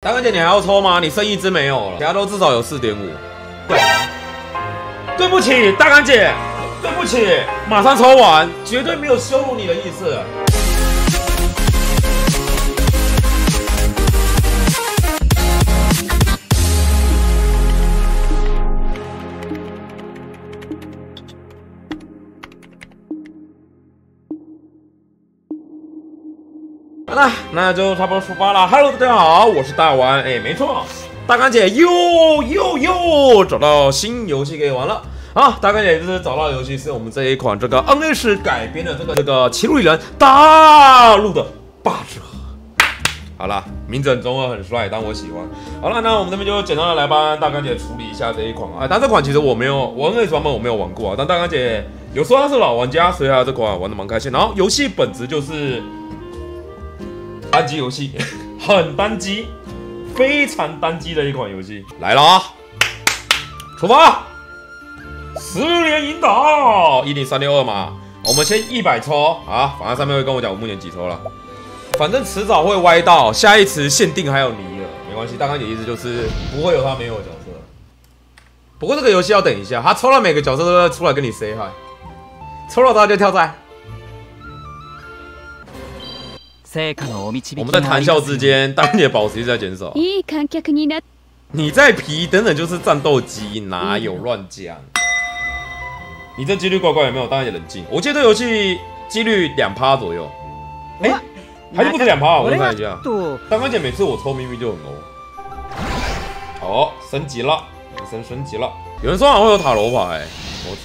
大干姐，你还要抽吗？你剩一只没有了，其他都至少有四点五。对不起，大干姐，对不起，马上抽完，绝对没有羞辱你的意思。了，那就差不多出发了。Hello，大家好，我是大丸。哎，没错，大干姐又又又找到新游戏可以玩了。啊，大干姐就是找到的游戏是我们这一款这个 NS 改编的这个这个《骑路里人》大陆的霸者。好了，名字很中二，很帅，但我喜欢。好了，那我们这边就简单的来帮大干姐处理一下这一款啊。但这款其实我没有，我 NS 版本我没有玩过啊。但大干姐有说她是老玩家，所以她这款玩的蛮开心。然后游戏本质就是。单机游戏，很单机，非常单机的一款游戏。来了啊！出发，十连引导，一零三六二嘛，我们先一百抽啊，反正上面会跟我讲我目前几抽了，反正迟早会歪到下一次限定还有尼尔，没关系，大概的意思就是不会有他没有的角色。不过这个游戏要等一下，他抽到每个角色都要出来跟你 say hi，抽到他就跳载。我们在谈笑之间，当你的宝石一直在减少。你在皮等等就是战斗机，哪有乱讲？你这几率怪怪，有没有？当然也冷静。我记得游戏几率两趴左右。哎，还是不止两趴？我看一下。刚刚姐每次我抽咪咪就很欧。哦，升级了，升升级了。有人说好像会有塔罗牌，我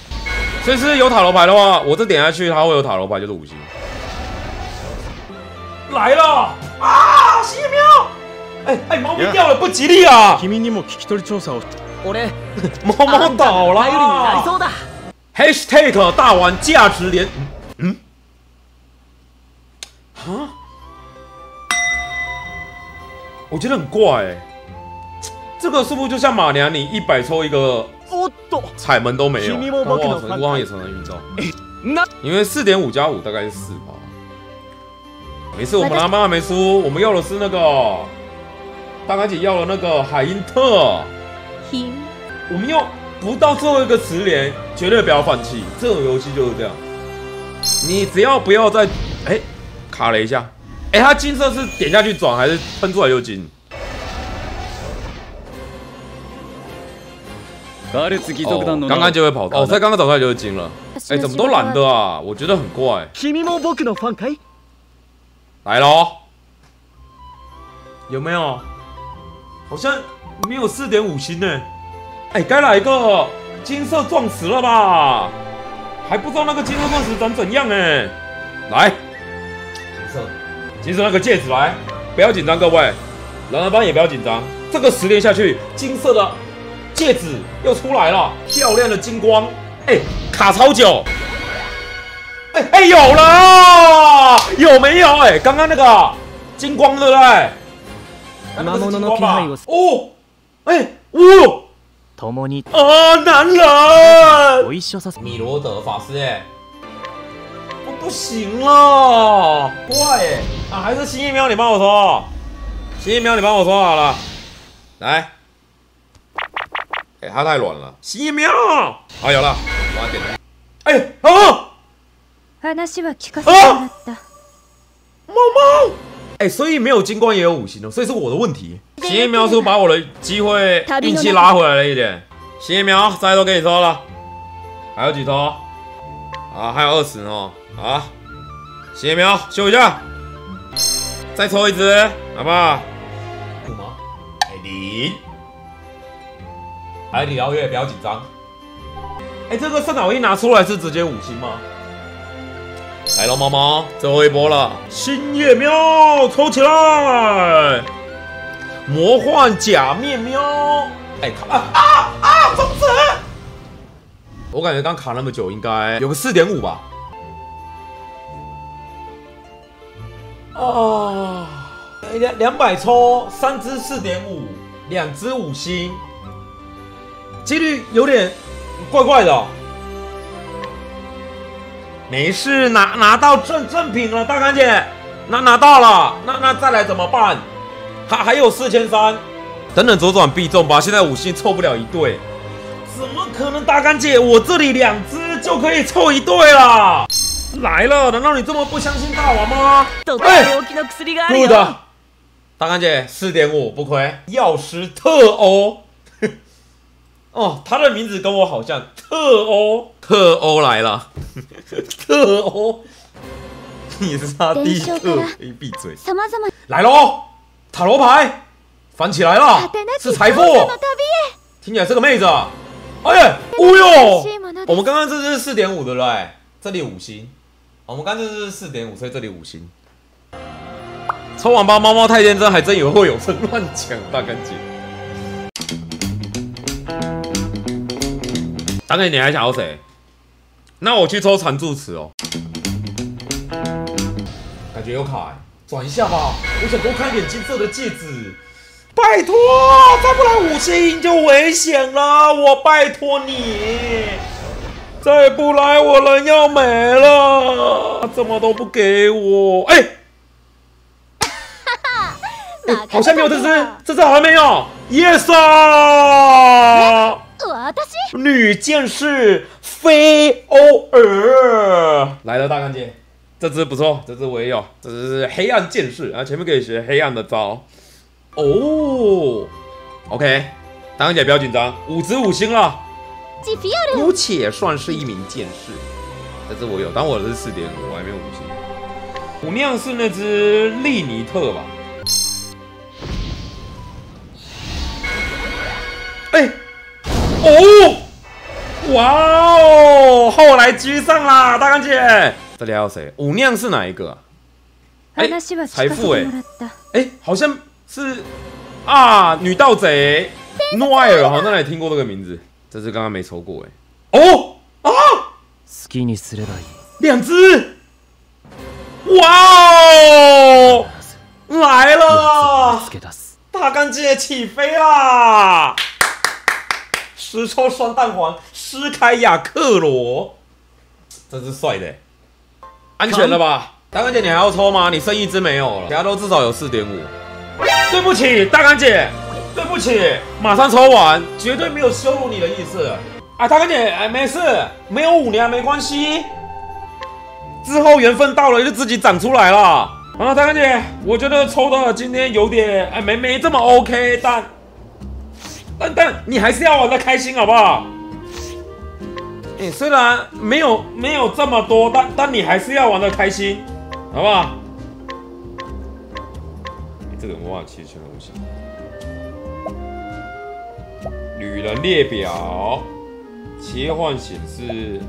所以是有塔罗牌的话，我这点下去它会有塔罗牌，就是五星。来了啊！新喵！哎哎，猫咪掉了，不吉利啊！猫猫倒了。Hashtag 大碗价值连嗯啊？我觉得很怪哎，这个是不是就像马娘，你一百抽一个彩门都没有？哇，晨光也常常运照，因为四点五加五大概是四吧。没事，我们拿妈妈没输，我们要的是那个大干姐要的那个海因特。我们要不到最后一个十连，绝对不要放弃。这种游戏就是这样，你只要不要再哎卡了一下，哎，它金色是点下去转还是喷出来就金？哦，刚刚就会跑到，哦，才刚刚走出来就是金了。哎，怎么都懒得啊？我觉得很怪。来喽，有没有？好像没有四点五星呢。哎，该来个金色钻石了吧？还不知道那个金色钻石长怎样哎。来，金色，金色那个戒指来，不要紧张各位，狼人帮也不要紧张。这个十连下去，金色的戒指又出来了，漂亮的金光，哎，卡超久。哎哎，有了，有没有？哎，刚刚那个金光对不对？哦，哎，哦，啊，男人，米罗德法师，哎，我不行了，怪哎，啊，还是新一喵，你帮我说，新一喵，你帮我说好了，来，哎，他太软了，新一喵，啊，有了，晚点，哎，啊。啊！猫猫，哎，所以没有金光也有五星哦，所以是我的问题。新叶苗是不是把我的机会运气拉回来了一点？新叶苗，再都给你抽了，还有几抽？啊，还有二十哦。啊，新叶苗，秀一下，再抽一只，好不好？五毛？哎，零。海底捞月，不要紧张。哎，这个圣卡一拿出来是直接五星吗？来了，猫猫，最后一波了！星夜喵，抽起来！魔幻假面喵！哎，卡啊啊啊！中子！我感觉刚卡那么久，应该有个四点五吧？哦，两两百抽，三只四点五，两只五星，几率有点怪怪的。没事，拿拿到正正品了，大干姐，拿拿到了，那那再来怎么办？还还有四千三，等等左转必中吧。现在五星凑不了一对，怎么可能？大干姐，我这里两只就可以凑一对了。来了，难道你这么不相信大王吗？哎，对的，大干姐四点五不亏，药师特欧。哦，他的名字跟我好像，特欧，特欧来了，特欧，你是他第一个，可以闭嘴。来喽，塔罗牌翻起来了，是财富，听起来是个妹子。哎呀，哦哟，我们刚刚这是四点五对不对？这里五星，我们刚刚这是四点五，所以这里五星。抽网吧猫猫太天真，还真以为会有声乱讲，大干姐。大概你还想要谁？那我去抽常驻词哦。感觉有卡，转一下吧。我想多看一点金色的戒指。拜托，再不来五星就危险了。我拜托你，再不来我人要没了。怎么都不给我？哎，好像没有这只，这只好像没有。Yes 啊！女剑士菲欧尔来了，大干姐，这只不错，这只我也有，这只是黑暗剑士啊，前面可以学黑暗的招哦。OK，大干姐不要紧张，五只五星了，姑且算是一名剑士。这只我有，但我的是四点五，我还没有五星。五酿是那只利尼特吧？哎。哦，哇哦，后来居上啦，大干姐，这里还有谁？五酿是哪一个？哎，财富哎，哎，好像是啊，女盗贼诺艾尔，好像哪里听过这个名字？这是刚刚没抽过哎。哦啊，两只，哇哦，来了，大干姐起飞啦！十抽双蛋黄，施凯亚克罗，真是帅的，安全了吧？大干姐，你还要抽吗？你剩一只没有了，其他都至少有四点五。对不起，大干姐，对不起，马上抽完，绝对没有羞辱你的意思。啊，大干姐，哎，没事，没有五年没关系，之后缘分到了就自己长出来了。啊，大干姐，我觉得抽的今天有点，哎，没没这么 OK，但。但但你还是？要玩的开心，好不好？虽然没有没有这么多，但但你还是要玩的开心，好不好？这个魔法器全都不行。女人列表切换显示，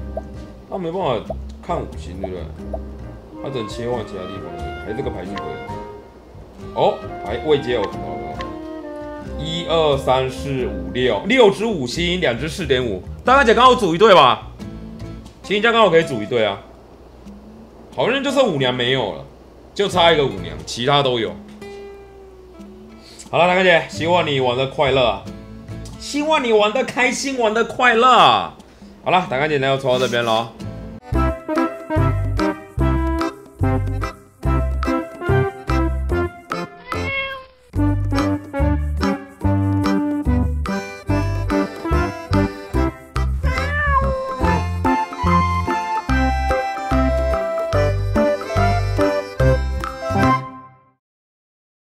他没办法看五行，对不对？他只能切换其他地方的，还是这个排序可以。哦，排未接我看到。一二三四五六，六只五星，两只四点五。大哥姐刚好组一对吧？秦家刚好可以组一对啊。好像就剩五娘没有了，就差一个五娘，其他都有。好了，大哥姐，希望你玩的快乐，希望你玩的开心，玩的快乐。好了，大哥姐，那就抽到这边了。